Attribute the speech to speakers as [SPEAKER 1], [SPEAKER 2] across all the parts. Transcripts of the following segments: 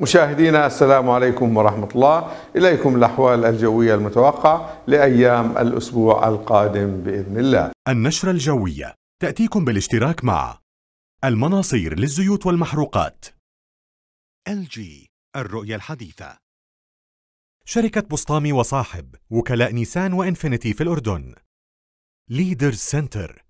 [SPEAKER 1] مشاهدينا السلام عليكم ورحمة الله. إليكم الأحوال الجوية المتوقعة لأيام الأسبوع القادم بإذن الله.
[SPEAKER 2] النشرة الجوية تأتيكم بالاشتراك مع المناصير للزيوت والمحروقات. LG الرؤية الحديثة. شركة بسطامي وصاحب وكلاء نيسان وإنفينيتي في الأردن. Leaders Center.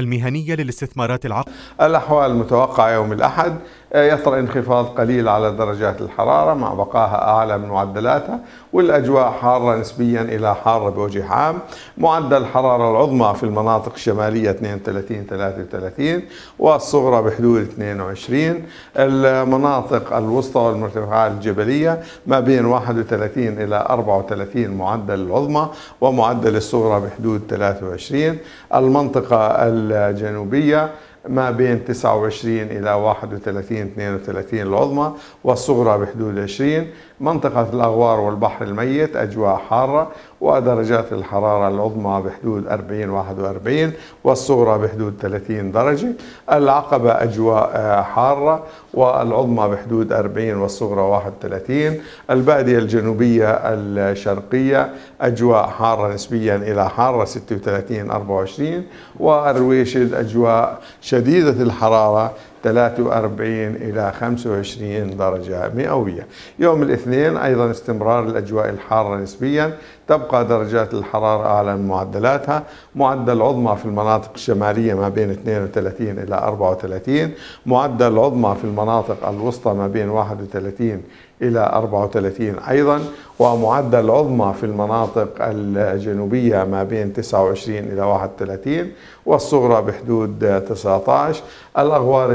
[SPEAKER 2] المهنية للاستثمارات العقد
[SPEAKER 1] الأحوال المتوقعة يوم الأحد يطرأ انخفاض قليل على درجات الحرارة مع بقائها أعلى من معدلاتها والأجواء حارة نسبيا إلى حارة بوجه عام. معدل الحرارة العظمى في المناطق الشمالية 32 33 والصغرى بحدود 22 المناطق الوسطى والمرتفعات الجبلية ما بين 31 إلى 34 معدل العظمى ومعدل الصغرى بحدود 23 المنطقة الجنوبية ما بين 29 إلى 31 32 العظمى والصغرى بحدود 20 منطقة الأغوار والبحر الميت أجواء حارة ودرجات الحرارة العظمى بحدود 40 41 والصغرى بحدود 30 درجة. العقبة أجواء آه، حارة والعظمى بحدود 40 والصغرى 31 البادية الجنوبية الشرقية أجواء حارة نسبيا إلى حارة 36 24 والرويشد أجواء شديدة الحرارة 43 إلى 25 درجة مئوية. يوم الاثنين أيضا استمرار الأجواء الحارة نسبيا تبقى درجات الحرارة أعلى من معدلاتها. معدل العظمى في المناطق الشمالية ما بين 32 إلى 34 معدل العظمى في المناطق الوسطى ما بين 31 إلى 34 أيضا. ومعدل العظمى في المناطق الجنوبية ما بين 29 إلى 31 والصغرى بحدود 19 الأغوار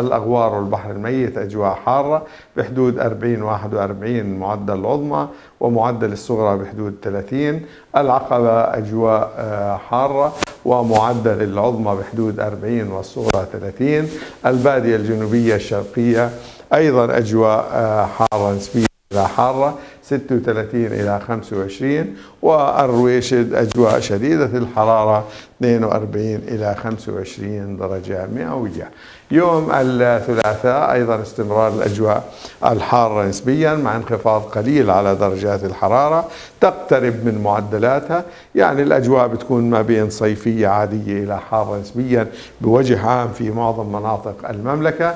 [SPEAKER 1] الأغوار والبحر الميت أجواء حارة بحدود 40 41 معدل العظمى ومعدل الصغرى بحدود 30 العقبة أجواء آه، حارة ومعدل العظمى بحدود 40 والصغرى 30 البادية الجنوبية الشرقية أيضا أجواء آه، حارة نسبيا إلى حارة 36 إلى 25 والرويشد أجواء شديدة الحرارة 42 إلى 25 درجة مئوية. يوم الثلاثاء أيضا استمرار الأجواء الحارة نسبيا مع انخفاض قليل على درجات الحرارة تقترب من معدلاتها. يعني الأجواء بتكون ما بين صيفية عادية إلى حارة نسبيا بوجه عام في معظم مناطق المملكة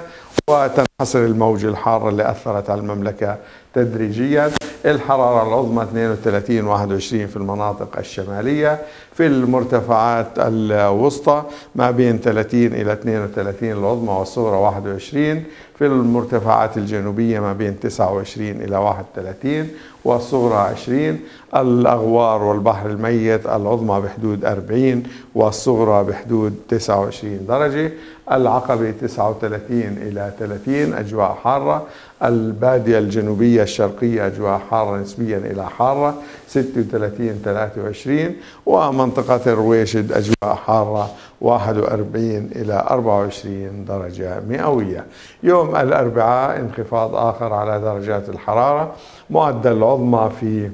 [SPEAKER 1] وتنحصر الموجة الحارة اللي أثرت على المملكة تدريجيا. الحرارة العظمى 32 21 في المناطق الشمالية في المرتفعات الوسطى ما بين 30 إلى 32 العظمى والصغرى 21 في المرتفعات الجنوبية ما بين 29 إلى 31 والصغرى 20 الأغوار والبحر الميت العظمى بحدود 40 والصغرى بحدود 29 درجة العقبة 39 إلى 30 أجواء حارة البادية الجنوبية الشرقية أجواء حارة نسبيا إلى حارة 36 23 ومنطقة الرويشد أجواء حارة 41 إلى 24 درجة مئوية. يوم الأربعاء انخفاض آخر على درجات الحرارة معدل العظمى في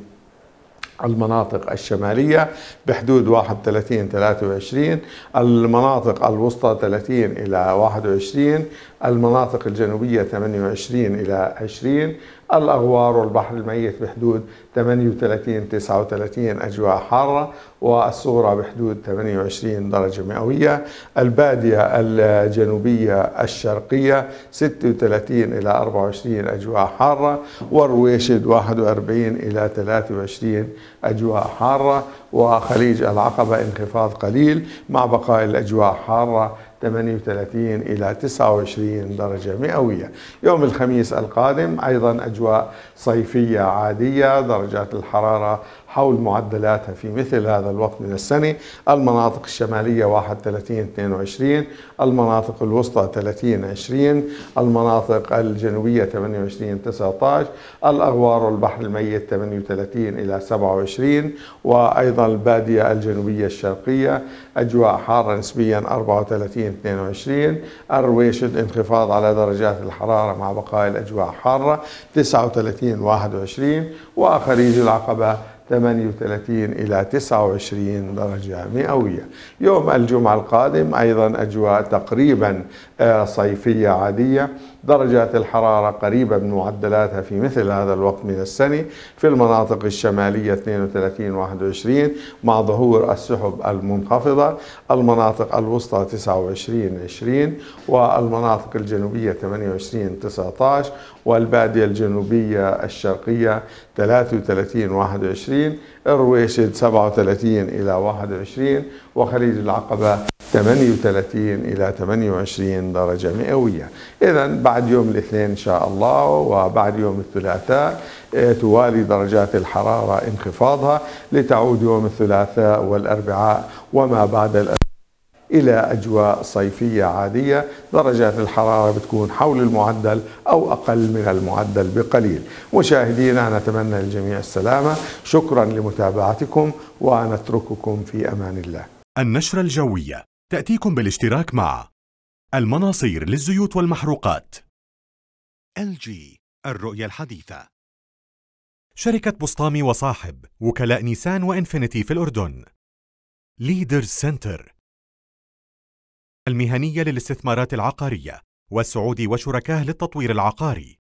[SPEAKER 1] المناطق الشمالية بحدود 31 23 المناطق الوسطى 30 إلى 21 المناطق الجنوبية 28 إلى 20 الأغوار والبحر الميت بحدود 38 39 أجواء حارة والصغرى بحدود 28 درجة مئوية البادية الجنوبية الشرقية 36 إلى 24 أجواء حارة والرويشد 41 إلى 23 أجواء حارة وخليج العقبة انخفاض قليل مع بقاء الأجواء حارة 38 إلى 29 درجة مئوية. يوم الخميس القادم أيضا أجواء صيفية عادية درجات الحرارة حول معدلاتها في مثل هذا الوقت من السنة. المناطق الشمالية 31 22 المناطق الوسطى 30 20 المناطق الجنوبية 28 19 الأغوار والبحر الميت 38 إلى 27 وأيضا البادية الجنوبية الشرقية أجواء حارة نسبيا 34 22 الرويشد انخفاض على درجات الحرارة مع بقاء الأجواء حارة 39 21 وخليج العقبة 38 إلى 29 درجة مئوية. يوم الجمعة القادم أيضا أجواء تقريبا آه، صيفية عادية. درجات الحرارة قريبة من معدلاتها في مثل هذا الوقت من السنة. في المناطق الشمالية 32 21 مع ظهور السحب المنخفضة. المناطق الوسطى 29 20 والمناطق الجنوبية 28 19 والبادية الجنوبية الشرقية 33 21 الرويشد 37 إلى 21 وخليج العقبة 38 إلى 28 درجة مئوية. إذا بعد يوم الاثنين إن شاء الله وبعد يوم الثلاثاء آه، توالي درجات الحرارة انخفاضها لتعود يوم الثلاثاء والأربعاء وما بعد الأربعاء. إلى أجواء صيفية عادية. درجات الحرارة بتكون حول المعدل أو أقل من المعدل بقليل. مشاهدينا نتمنى للجميع السلامة. شكرا لمتابعتكم ونترككم في أمان الله.
[SPEAKER 2] النشرة الجوية تأتيكم بالاشتراك مع المناصير للزيوت والمحروقات. LG الرؤية الحديثة. شركة بسطامي وصاحب وكلاء نيسان وإنفينيتي في الأردن. Leaders Center المهنية للاستثمارات العقارية والسعودي وشركاه للتطوير العقاري.